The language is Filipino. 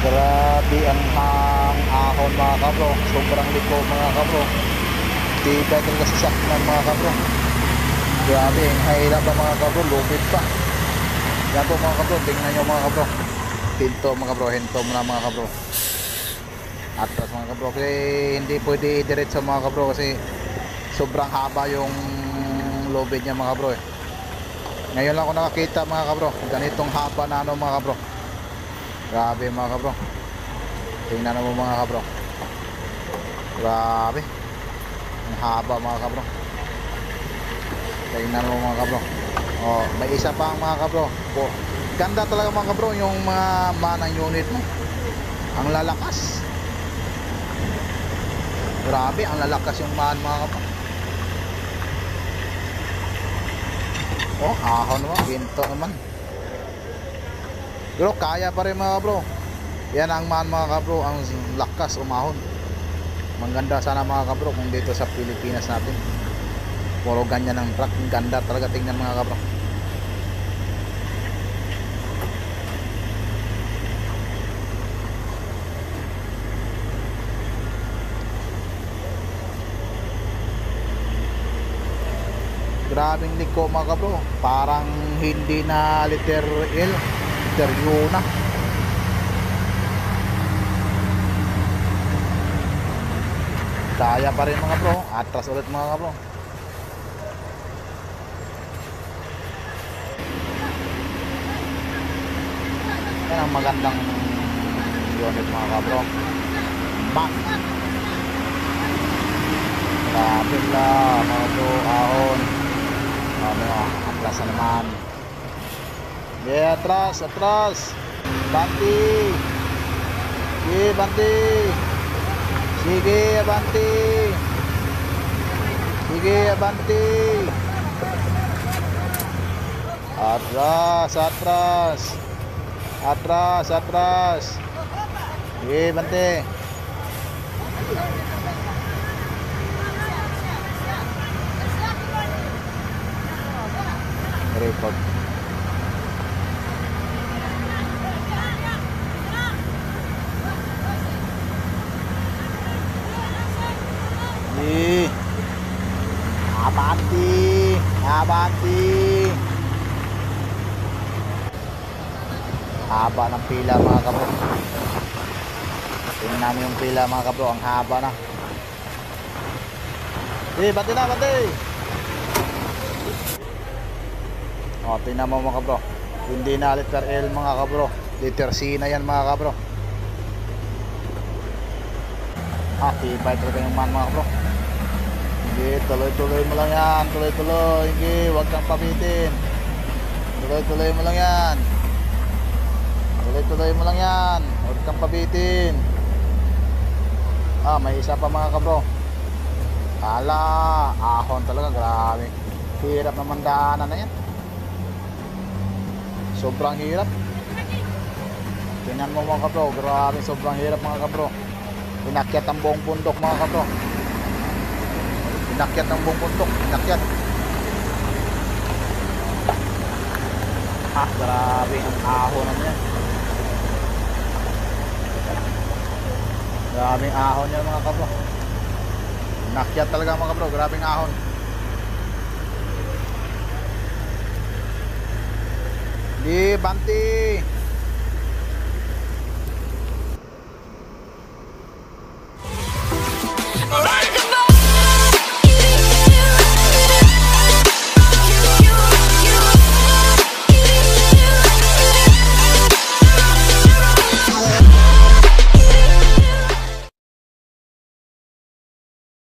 Grabe ang hang ahon mga kabro. Sobrang liko mga kabro. Tibay talaga sa sakman mga kabro. Grabe, ang hirap pa mga kabro. Lupit pa. Yan po mga kabro. Tingnan nyo mga kabro. Hinto mga kabro. Hinto muna mga kabro. Atras mga kabro. Kasi hindi pwede diretso mga kabro. Kasi sobrang haba yung lubid niya mga kabro eh. Ngayon lang ako nakakita mga kabro. Ganitong haba na ano mga kabro. Grabe mga kabro. Tingnan mo mga kabro. Grabe. Ang haba mga kabro. Tingnan mo mga kabro. Oh, may isa pa ang mga kabro. Oh, ganda talaga mga kabro yung mga manang unit mo. Ang lalakas. Grabe, ang lalakas yung man mga kabro. Oh, ahon mo, ginto naman. Pero kaya pa rin mga bro. Yan ang man mga kabro, ang lakas umahon. Maganda sana mga kabro kung dito sa Pilipinas natin. Puro ganyan ang truck, ganda talaga tingnan mga kabro. Grabing liko mga kabro. Parang hindi na liter L, liter U na. Kaya pa rin mga bro. Atras ulit mga bro. Yan ang magandang unit mga kabro. Bang! Grabe la mga bro. Ahon. Ano, atras na naman. Yeah, atras, atras. Banti. Yeah, banti. Sige, abanti. Sige, abanti. Atras, atras. Atras, atras. Sige, bante. Record. Di. Abanti. Abanti. Haba ng pila mga kabro. Tingnan namin yung pila mga kabro. Ang haba na. Di, bati na, bati. O, tingnan mo mga kabro. Hindi na liter L mga kabro. Liter C na yan mga kabro. Ah, tibay talaga yung man mga kabro. Hindi, tuloy-tuloy mo lang yan. Tuloy-tuloy. Hindi, huwag kang pabitin. Tuloy-tuloy mo lang yan. Tuloy-tuloy mo lang yan. Huwag kang pabitin. Ah, may isa pa mga kabro. Ala, ahon talaga. Grabe. Hirap naman daanan na yan. Sobrang hirap. Tingnan mo mga kabro. Grabe, sobrang hirap mga kabro. Inakyat ang buong bundok mga kabro. Inakyat ang buong bundok. Inakyat. Ah, grabe. Ang ahon naman yan. Grabing ahon yan mga kabro. Inakyat talaga mga kabro. Grabing ahon. Di, banti.